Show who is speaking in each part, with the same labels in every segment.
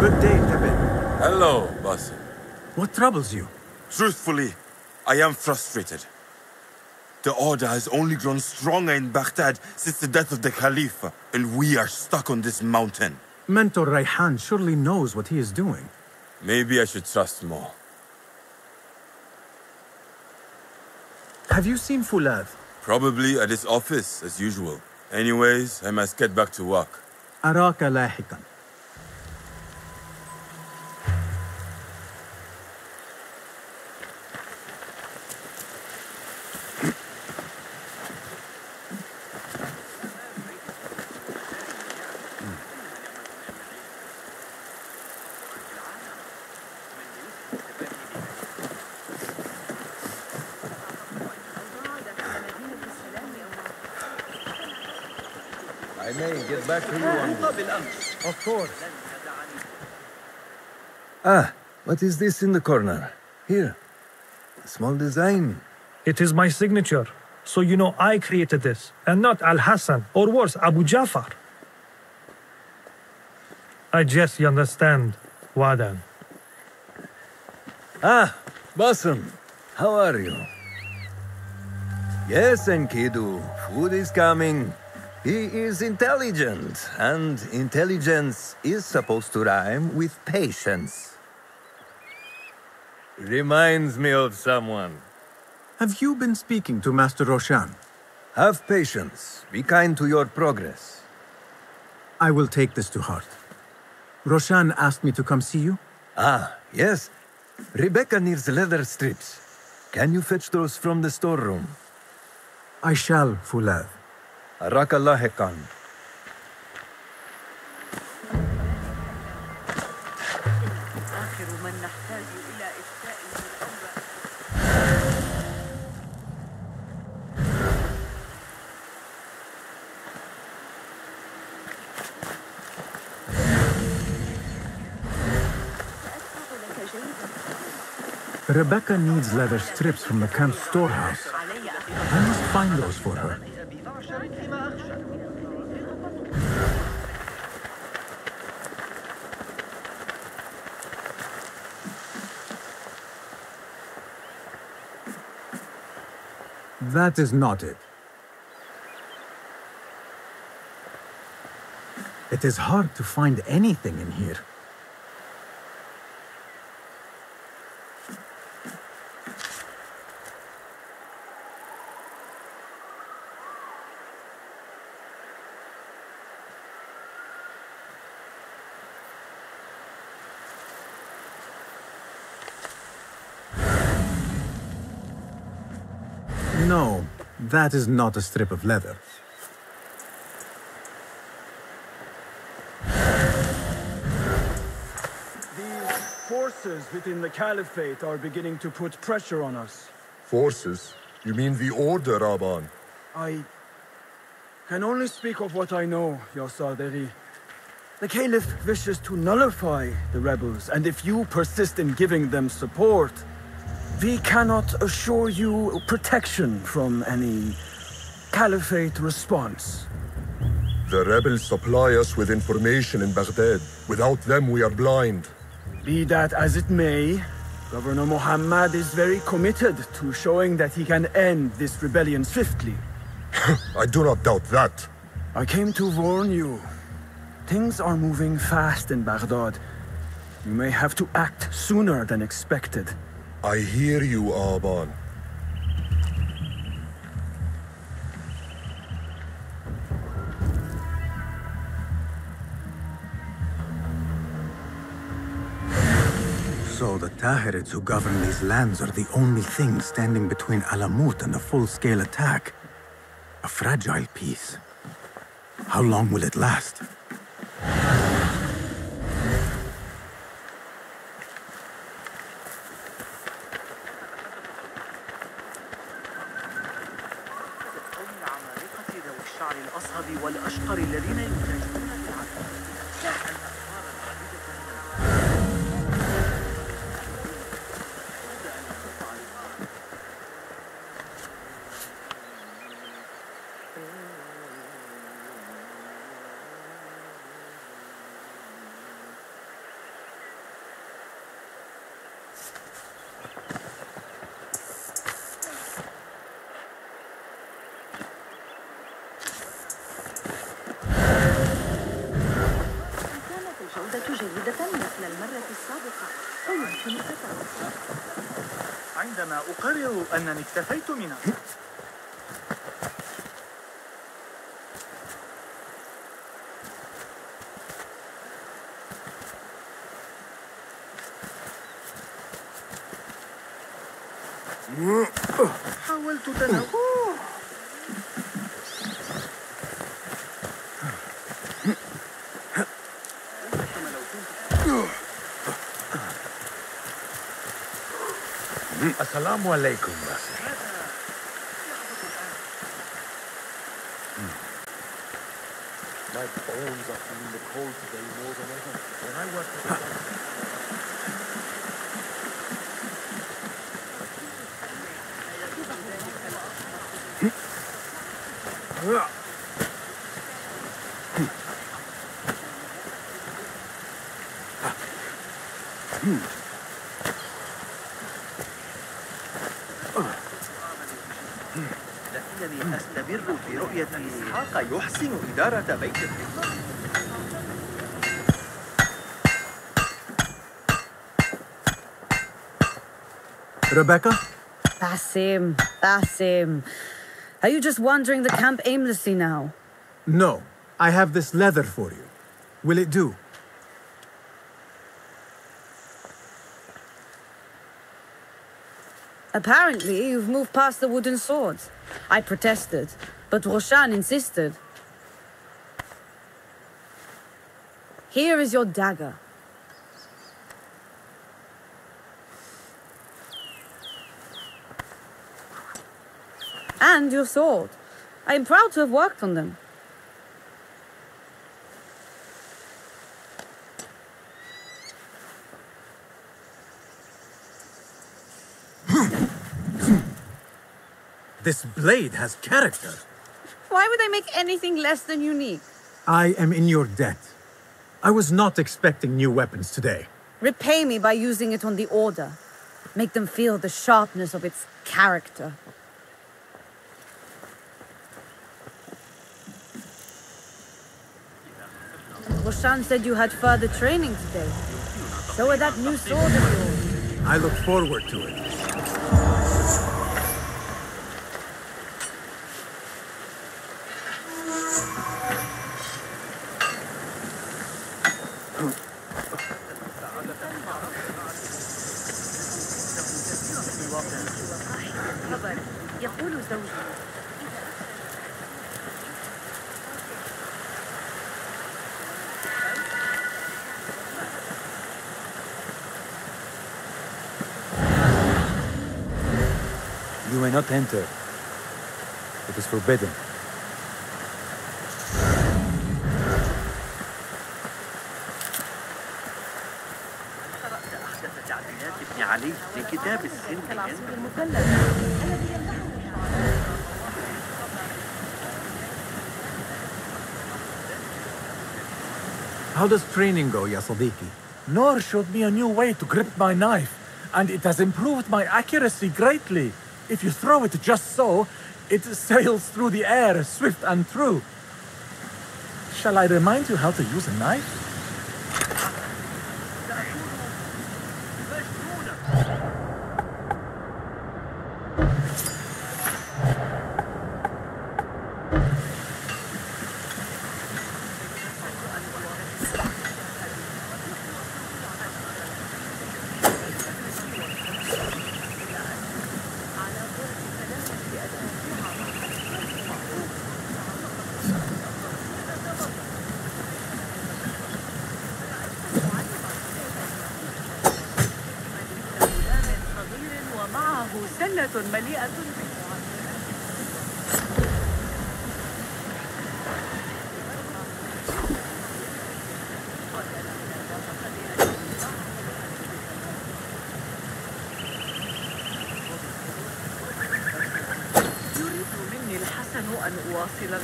Speaker 1: Good day, Tebet.
Speaker 2: Hello, Basim.
Speaker 1: What troubles you?
Speaker 2: Truthfully, I am frustrated. The Order has only grown stronger in Baghdad since the death of the Khalifa, and we are stuck on this mountain.
Speaker 1: Mentor Rayhan surely knows what he is doing.
Speaker 2: Maybe I should trust more.
Speaker 1: Have you seen Fulad?
Speaker 2: Probably at his office, as usual. Anyways, I must get back to work.
Speaker 1: أراك لاحقا. Course.
Speaker 3: Ah, what is this in the corner? Here. A small design.
Speaker 4: It is my signature. So you know I created this, and not Al Hassan, or worse, Abu Jafar. I guess you understand, Wadan.
Speaker 3: Ah, Basim. How are you? Yes, Enkidu. Food is coming. He is intelligent, and intelligence is supposed to rhyme with patience. Reminds me of someone.
Speaker 1: Have you been speaking to Master Roshan?
Speaker 3: Have patience. Be kind to your progress.
Speaker 1: I will take this to heart. Roshan asked me to come see you.
Speaker 3: Ah, yes. Rebecca needs leather strips. Can you fetch those from the storeroom?
Speaker 1: I shall, Fulad.
Speaker 5: Rakallah
Speaker 1: Rebecca needs leather strips from the camp storehouse. I must find those for her. That is not it. It is hard to find anything in here. No, that is not a strip of leather.
Speaker 6: These forces within the Caliphate are beginning to put pressure on us.
Speaker 7: Forces? You mean the Order, Aban?
Speaker 6: I can only speak of what I know, Your Saderi. The Caliph wishes to nullify the rebels, and if you persist in giving them support, we cannot assure you protection from any Caliphate response.
Speaker 7: The rebels supply us with information in Baghdad. Without them, we are blind.
Speaker 6: Be that as it may, Governor Muhammad is very committed to showing that he can end this rebellion swiftly.
Speaker 7: I do not doubt that.
Speaker 6: I came to warn you. Things are moving fast in Baghdad. You may have to act sooner than expected.
Speaker 7: I hear you, Aban.
Speaker 1: So the Tahirids who govern these lands are the only thing standing between Alamut and a full-scale attack. A fragile peace. How long will it last?
Speaker 8: أنني اكتفيت منها. حاولت تناول
Speaker 9: Assalamu alaikum, hmm.
Speaker 10: My bones are feeling the cold today more than ever. When I work. for the...
Speaker 8: إسحاق يحسن إدارة بيت الحكمة
Speaker 1: Rebecca?
Speaker 11: Basim, Basim. Are you just wandering the camp aimlessly now?
Speaker 1: No. I have this leather for you. Will it do?
Speaker 11: Apparently, you've moved past the wooden swords. I protested, but Roshan insisted. Here is your dagger. And your sword. I am proud to have worked on them.
Speaker 1: This blade has character.
Speaker 11: Why would I make anything less than unique?
Speaker 1: I am in your debt. I was not expecting new weapons today.
Speaker 11: Repay me by using it on the Order. Make them feel the sharpness of its character. Roshan said you had further training today. So with that new sword of yours.
Speaker 1: I look forward to it.
Speaker 12: enter. It is forbidden.
Speaker 8: قرأت أحدث تعديلات ابن علي لكتاب السن
Speaker 11: العصير المثلث الذي يمنحه
Speaker 1: How does training go, ya Sadiqi?
Speaker 13: Noor showed me a new way to grip my knife, and it has improved my accuracy greatly. If you throw it just so, it sails through the air, swift and true. Shall I remind you how to use a knife?
Speaker 8: أن أواصل.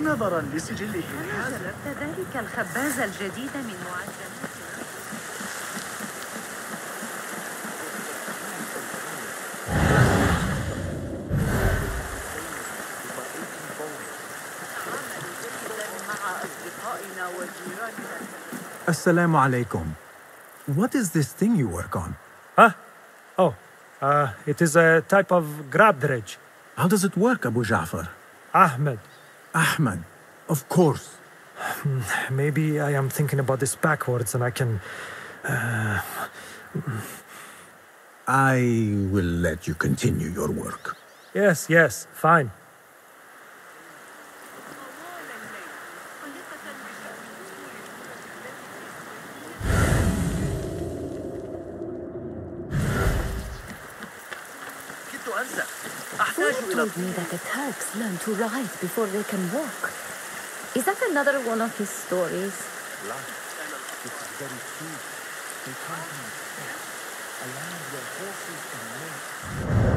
Speaker 8: نظرا لسجله.
Speaker 11: جربت ذلك الخباز الجديد من معجنات
Speaker 1: Assalamu alaikum. What is this thing you work on?
Speaker 4: Huh? Oh, uh, it is a type of grab dredge.
Speaker 1: How does it work, Abu Ja'far?
Speaker 4: Ahmed,
Speaker 1: Ahmed. Of course.
Speaker 4: maybe I am thinking about this backwards and I can.
Speaker 1: I will let you continue your work.
Speaker 4: Yes, yes, fine.
Speaker 14: Learn to ride before they can walk. Is that another one of his stories?
Speaker 13: It's very true. They a land where horses and men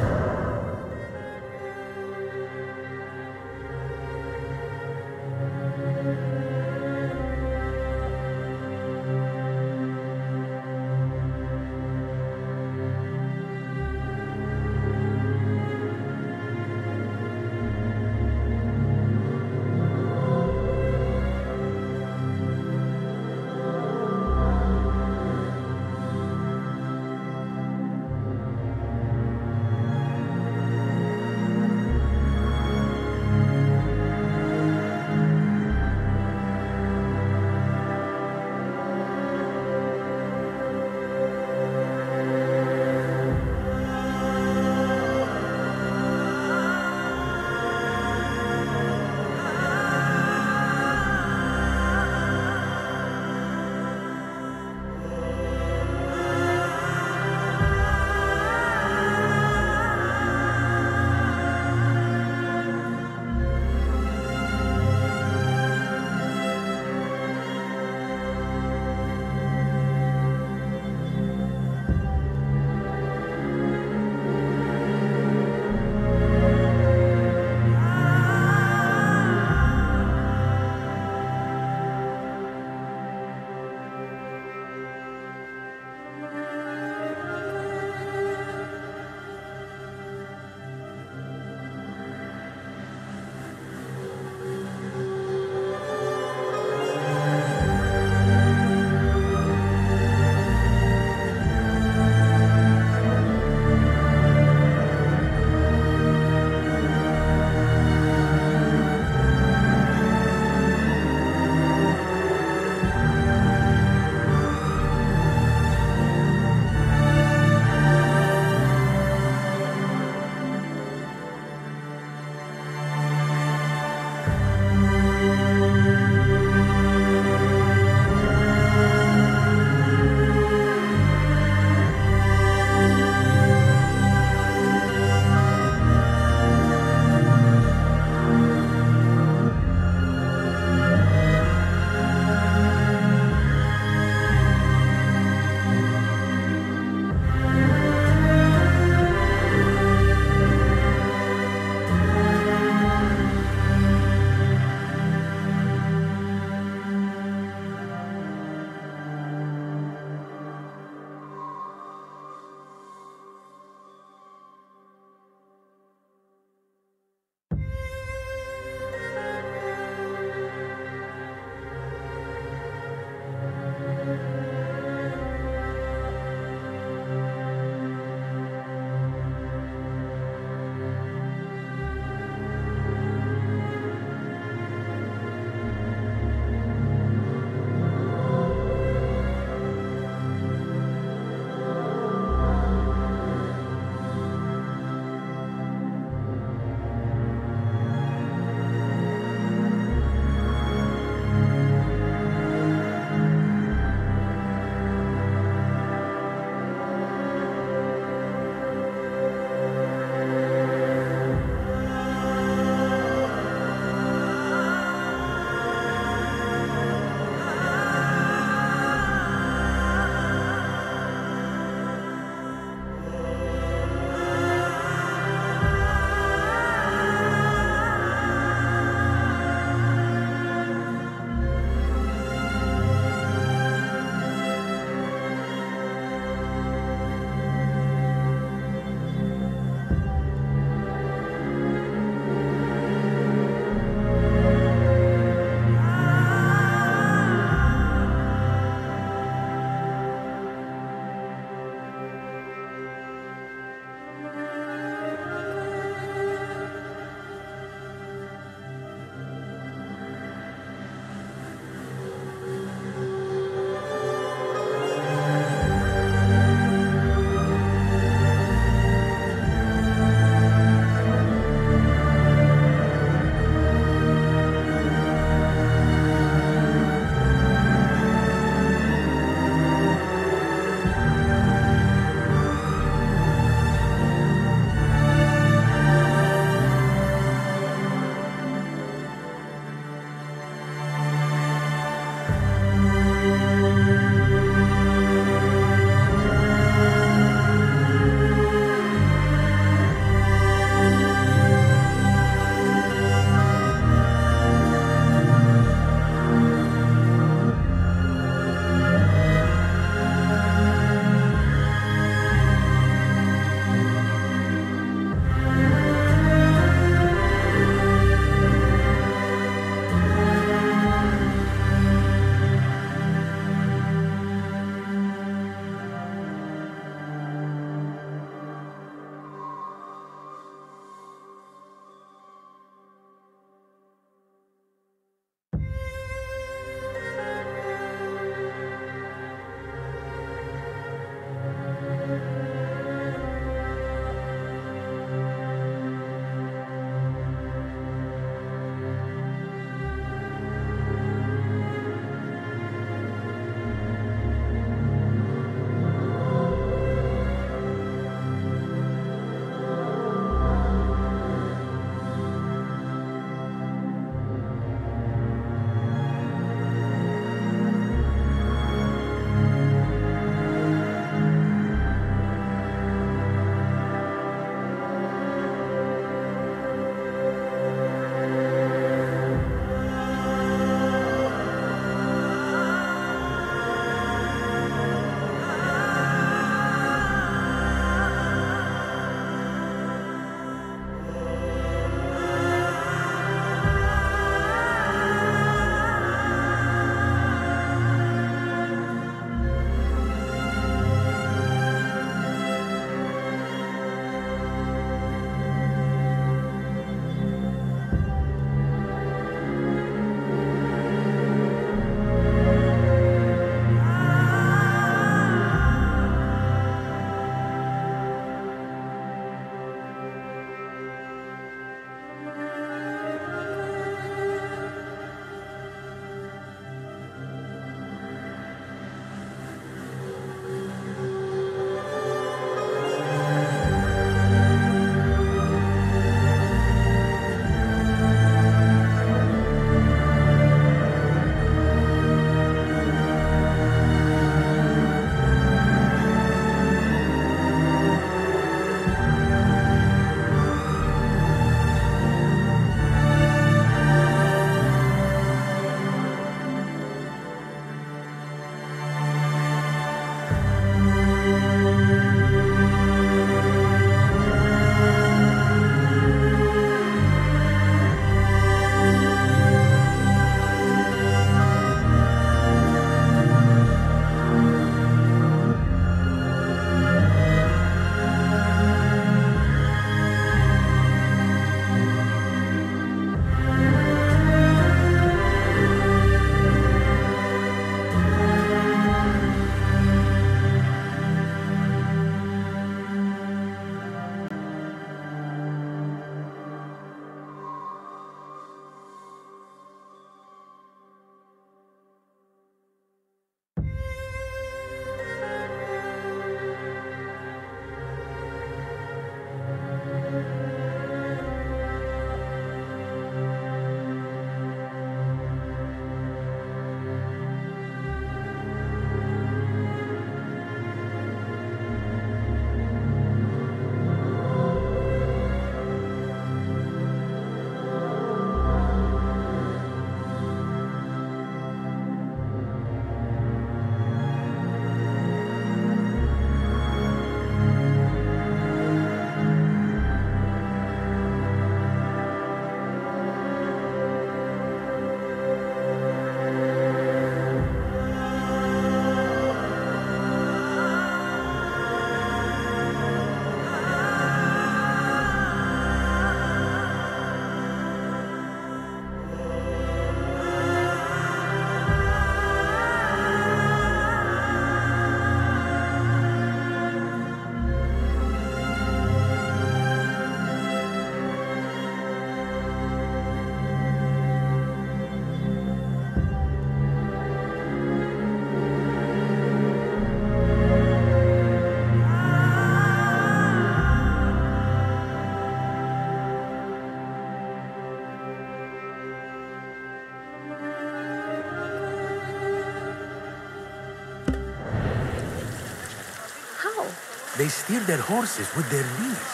Speaker 10: They steer their horses with their knees.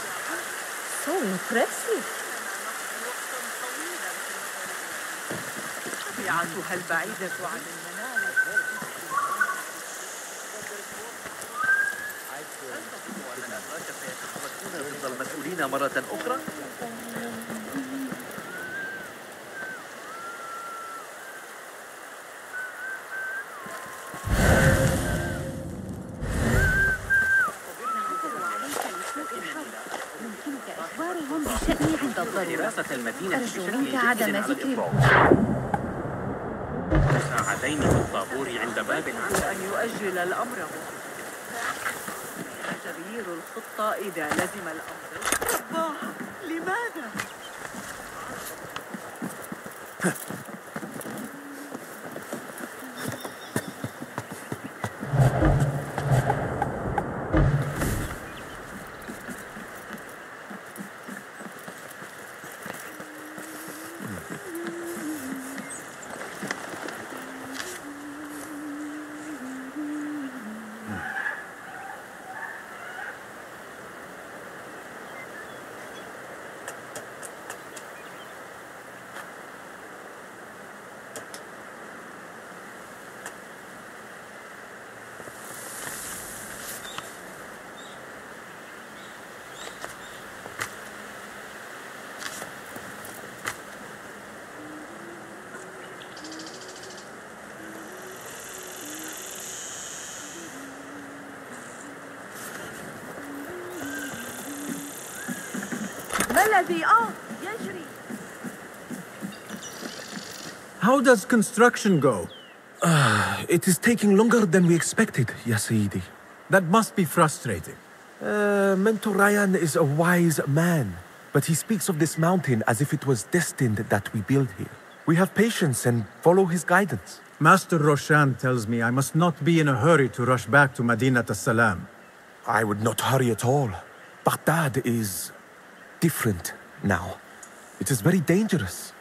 Speaker 14: So impressive.
Speaker 8: طبيعتها البعيدة عن المنام هل تظن أن الأتراك سيتحركون ضد المسؤولين مرة أخرى؟
Speaker 14: عند الضرورة
Speaker 8: دراسة المدينة
Speaker 14: أرجو
Speaker 8: بشكل
Speaker 14: منك
Speaker 8: جيد
Speaker 14: عدم
Speaker 8: على
Speaker 14: ذكر
Speaker 8: الإطلاق. ساعتين في الطابور عند باب العمل أن يؤجل الأمر. تغيير الخطة إذا لزم الأمر.
Speaker 11: الذي يجري oh,
Speaker 1: How does construction go? Uh, it is taking longer than we expected, Yasidi. That must be frustrating.
Speaker 15: Uh, Mentor Raihan is a wise man, but he speaks of this mountain as if it was destined that we build here. We have patience and follow his guidance.
Speaker 1: Master Roshan tells me I must not be in a hurry to rush back to Madinat as-Salam.
Speaker 15: I would not hurry at all. Baghdad is different now. It is very dangerous.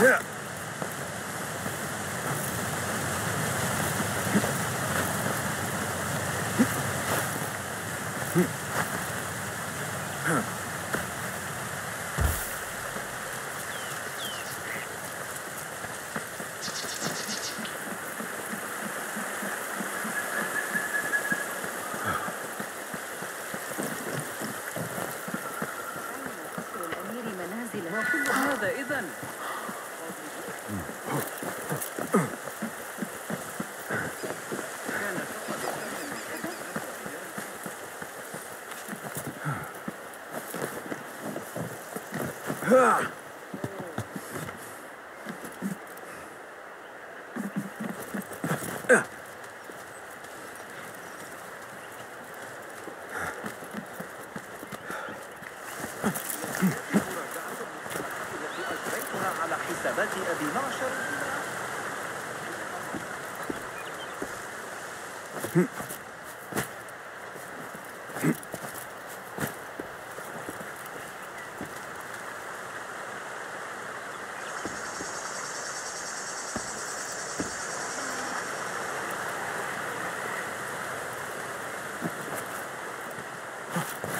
Speaker 8: Yeah.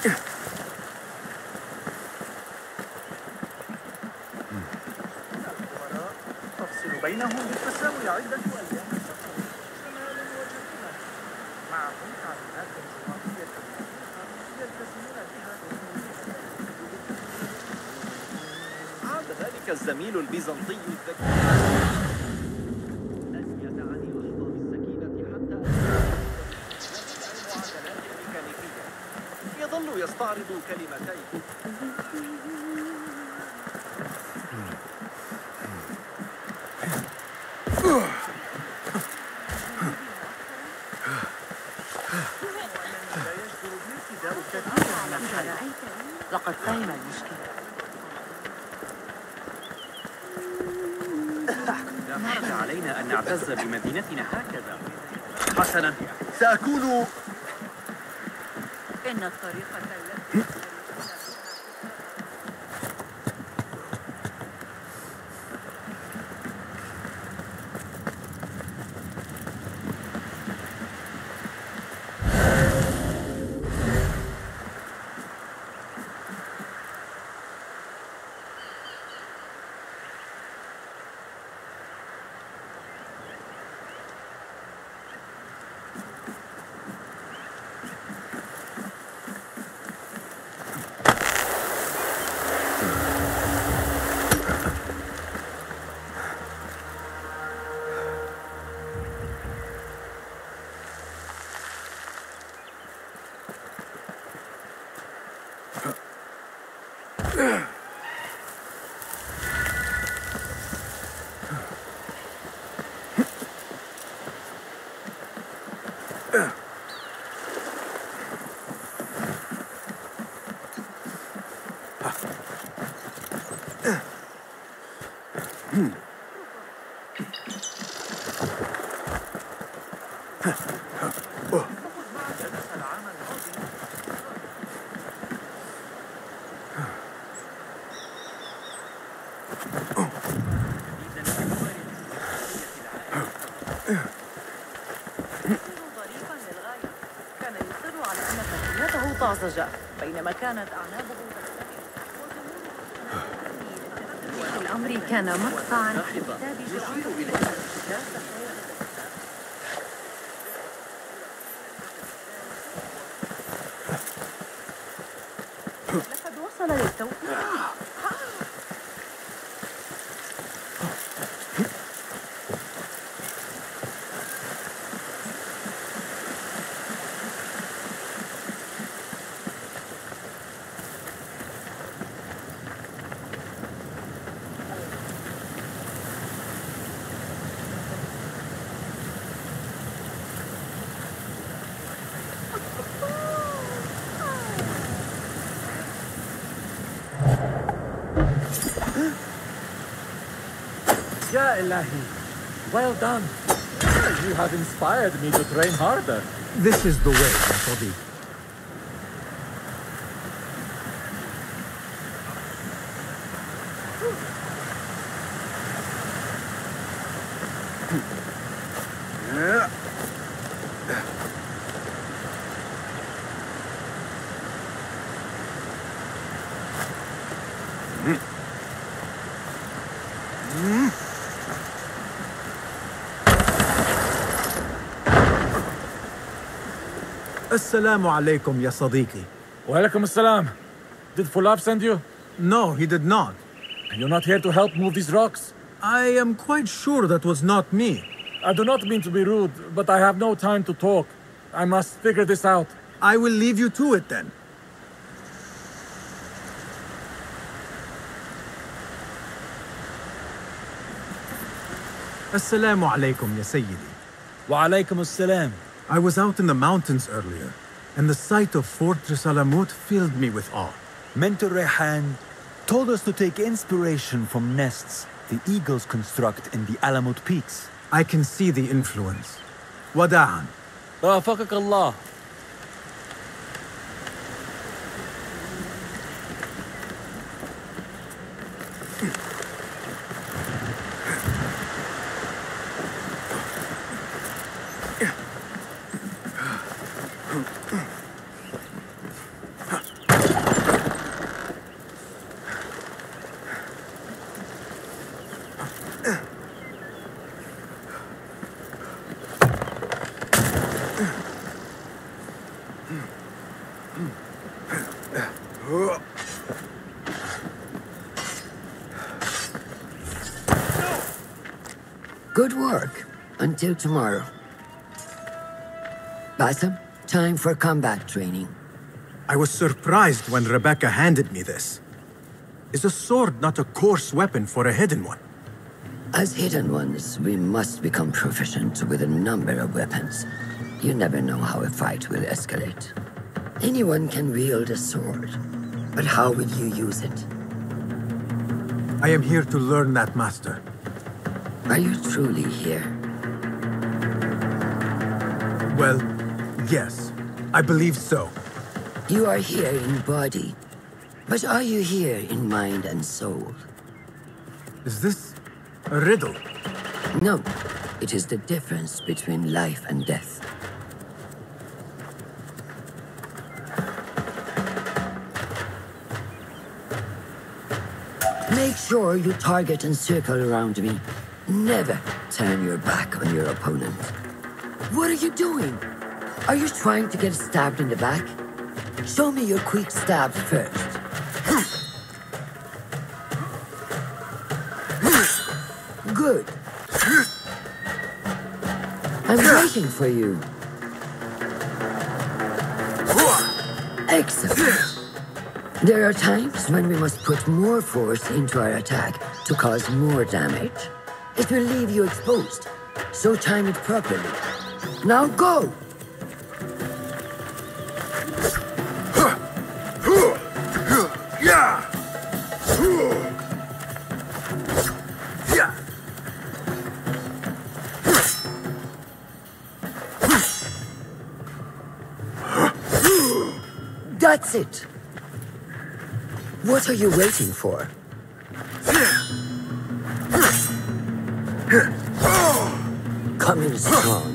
Speaker 8: تفصل بينهم بالتساوي عدة أيام شمال وجنوب معهم تعليمات جغرافية يلتزمون بها عاد ذلك الزميل البيزنطي الذكي. يستعرض كلمتين.
Speaker 16: طازجة بينما كانت أعنابه الأمر كان مقطعا في كتاب جرعة لقد وصل للتوقيع
Speaker 13: Well done. You have inspired me to train harder.
Speaker 1: This is the way, Sadiq. Assalamu alaikum, ya Sadiqi.
Speaker 13: Welcome salam. Did Fuladh send you?
Speaker 1: No, he did not.
Speaker 13: Are you not here to help move these rocks?
Speaker 1: I am quite sure that was not me.
Speaker 13: I do not mean to be rude, but I have no time to talk. I must figure this out.
Speaker 1: I will leave you to it then. Assalamu alaikum, ya Sayyidi.
Speaker 17: Wa alaikum assalam.
Speaker 1: I was out in the mountains earlier, and the sight of Fortress Alamut filled me with awe.
Speaker 17: Mentor Raihan told us to take inspiration from nests
Speaker 13: the eagles construct in the Alamut Peaks.
Speaker 1: I can see the influence. Wada'an.
Speaker 13: رافقك
Speaker 18: Allah. Until tomorrow. Basim, time for combat training.
Speaker 1: I was surprised when Rebecca handed me this. Is a sword not a coarse weapon for a hidden one?
Speaker 18: As hidden ones, we must become proficient with a number of weapons. You never know how a fight will escalate. Anyone can wield a sword, but how will you use it?
Speaker 1: I am here to learn that, Master.
Speaker 18: Are you truly here?
Speaker 1: Well, yes. I believe so.
Speaker 18: You are here in body, but are you here in mind and soul?
Speaker 1: Is this a riddle?
Speaker 18: No, it is the difference between life and death. Make sure you target and circle around me. Never turn your back on your opponent. What are you doing? Are you trying to get stabbed in the back? Show me your quick stab first. Good. I'm waiting for you. Excellent. There are times when we must put more force into our attack to cause more damage. It will leave you exposed, so time it properly. Now go! Yeah! Yeah! That's it. What are you waiting for? Coming strong.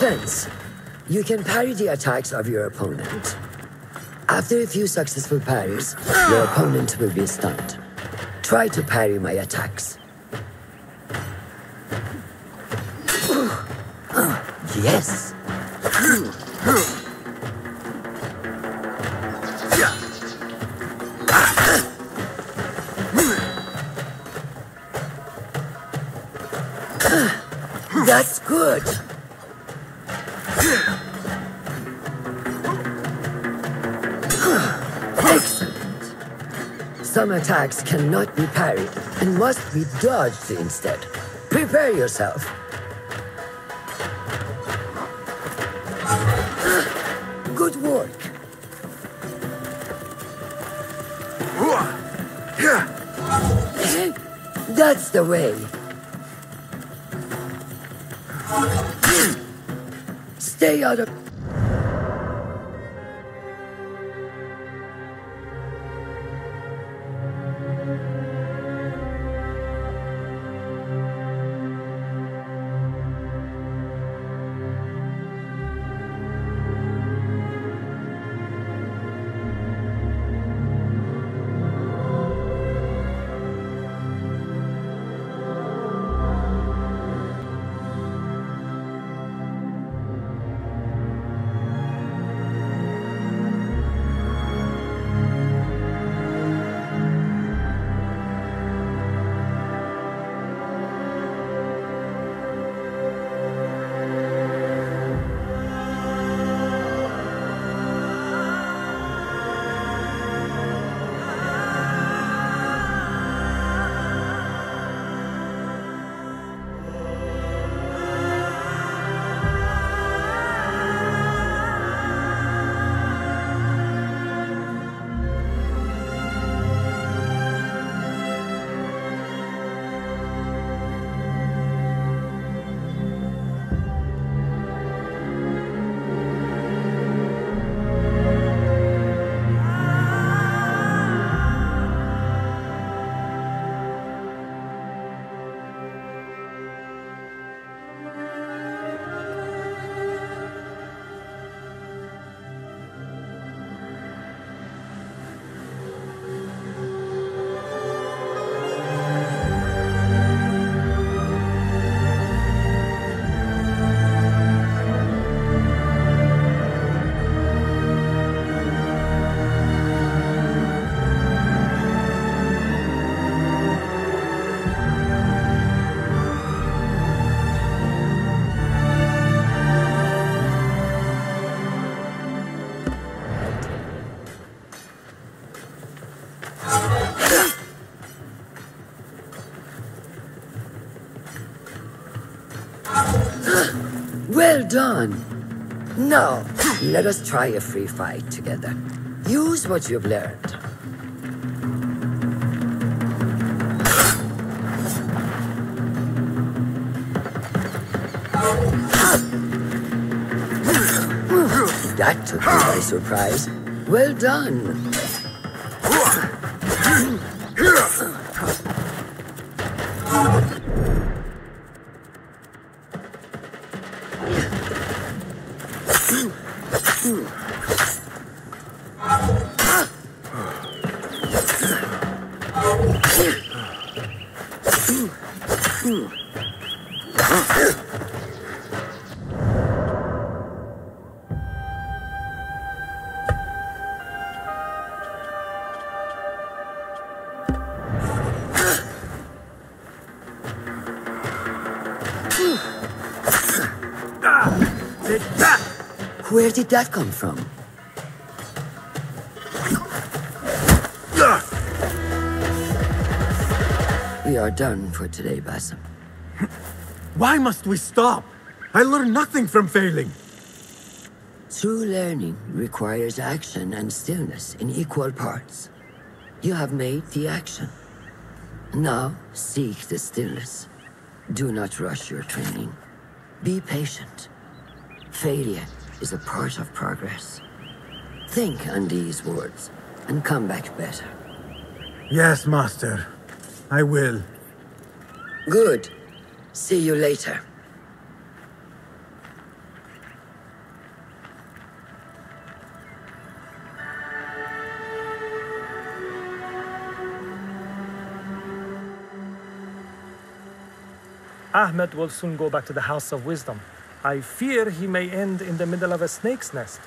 Speaker 18: Defense, you can parry the attacks of your opponent. After a few successful parries, your opponent will be stunned. Try to parry my attacks. Yes. Some attacks cannot be parried and must be dodged instead. Prepare yourself. Good work. That's the way. Stay out of... done. Now, let us try a free fight together. Use what you've learned. That took me by surprise. Well done. Where did that come from? We are done for today, Basim.
Speaker 1: Why must we stop? I learn nothing from failing.
Speaker 18: True learning requires action and stillness in equal parts. You have made the action. Now seek the stillness. Do not rush your training. Be patient. Failure is a part of progress. Think on these words and come back better.
Speaker 1: Yes, Master. I will.
Speaker 18: Good. See you later.
Speaker 4: Ahmed will soon go back to the House of Wisdom. I fear he may end in the middle of a snake's nest.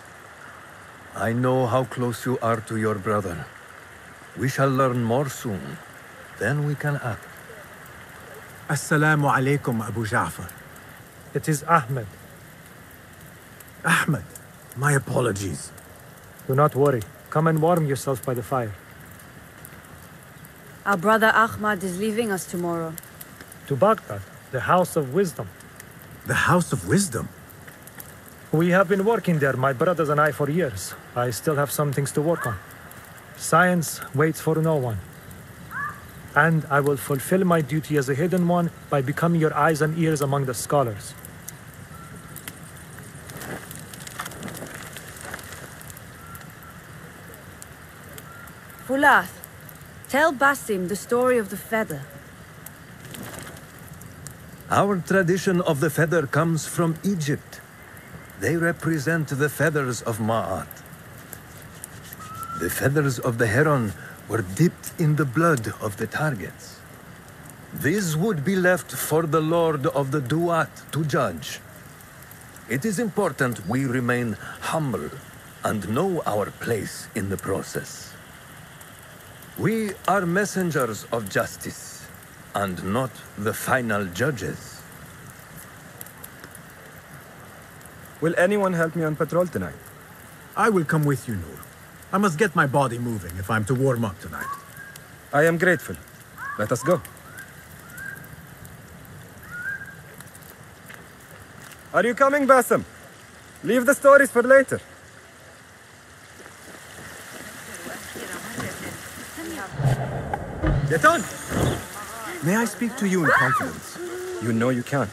Speaker 3: I know how close you are to your brother. We shall learn more soon. Then we can act.
Speaker 1: Assalamu alaikum, Abu Ja'far.
Speaker 4: It is Ahmed.
Speaker 1: Ahmed, my apologies.
Speaker 4: Do not worry. Come and warm yourself by the fire.
Speaker 11: Our brother Ahmad is leaving us tomorrow.
Speaker 4: To Baghdad, the House of Wisdom.
Speaker 1: The House of Wisdom?
Speaker 4: We have been working there, my brothers and I, for years. I still have some things to work on. Science waits for no one. And I will fulfill my duty as a hidden one by becoming your eyes and ears among the scholars.
Speaker 11: Fuladh, tell Basim the story of the feather.
Speaker 3: Our tradition of the feather comes from Egypt. They represent the feathers of Ma'at. The feathers of the heron were dipped in the blood of the targets. These would be left for the Lord of the Duat to judge. It is important we remain humble and know our place in the process. We are messengers of justice and not the final judges.
Speaker 19: Will anyone help me on patrol tonight?
Speaker 1: I will come with you, Noor. I must get my body moving if I'm to warm up tonight.
Speaker 19: I am grateful. Let us go. Are you coming, Basim? Leave the stories for later.
Speaker 1: Get on! May I speak to you in confidence?
Speaker 19: You know you can.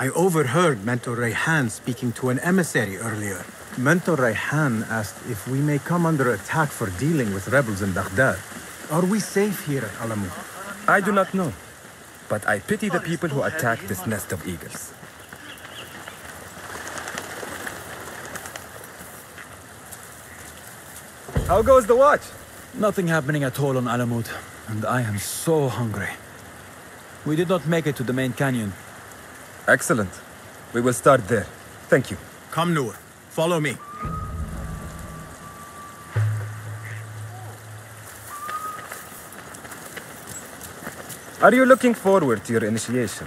Speaker 1: I overheard Mentor Raihan speaking to an emissary earlier. Mentor Raihan asked if we may come under attack for dealing with rebels in Baghdad. Are we safe here at Alamut?
Speaker 19: I do not know. But I pity the people who attack this nest of eagles. How goes the watch?
Speaker 17: Nothing happening at all on Alamut, and I am so hungry. We did not make it to the main canyon.
Speaker 19: Excellent. We will start there. Thank you.
Speaker 1: Come, Noor. Follow me.
Speaker 19: Are you looking forward to your initiation?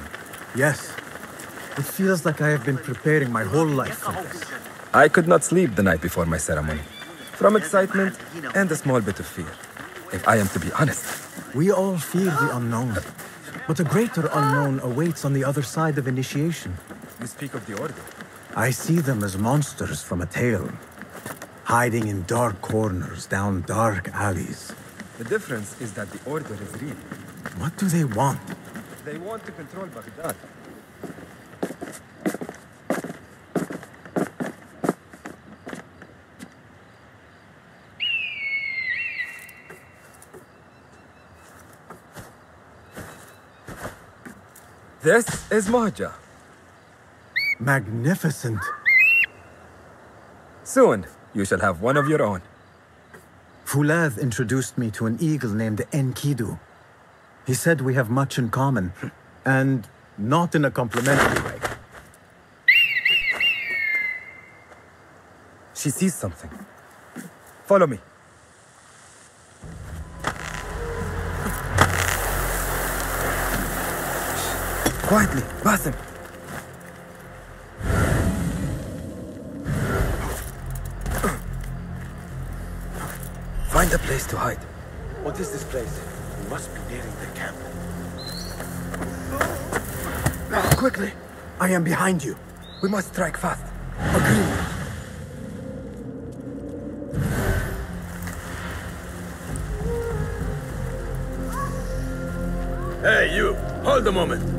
Speaker 1: Yes. It feels like I have been preparing my whole life for this.
Speaker 19: I could not sleep the night before my ceremony. From excitement and a small bit of fear. If I am to be honest.
Speaker 1: We all fear the unknown. But a greater unknown awaits on the other side of initiation.
Speaker 19: You speak of the Order.
Speaker 1: I see them as monsters from a tale, hiding in dark corners down dark alleys.
Speaker 19: The difference is that the Order is real.
Speaker 1: What do they want?
Speaker 19: They want to control Baghdad. This is Mahja.
Speaker 1: Magnificent.
Speaker 19: Soon, you shall have one of your own.
Speaker 1: Fuladh introduced me to an eagle named Enkidu. He said we have much in common, and not in a complimentary way.
Speaker 19: She sees something. Follow me. Quietly, Basim. Find a place to hide.
Speaker 7: What is this place? We must be nearing the camp.
Speaker 1: Quickly! I am behind you.
Speaker 19: We must strike fast.
Speaker 1: Agreed.
Speaker 7: Hey, you! Hold a moment!